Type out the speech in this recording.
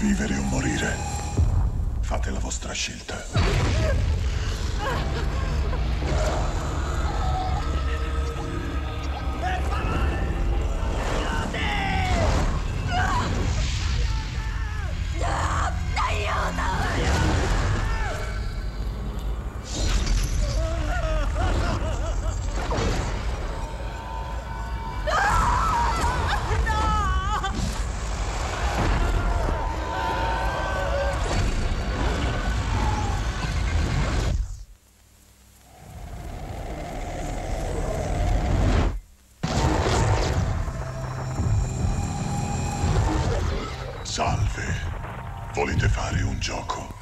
Vivere o morire. Fate la vostra scelta. Salve. Volete fare un gioco?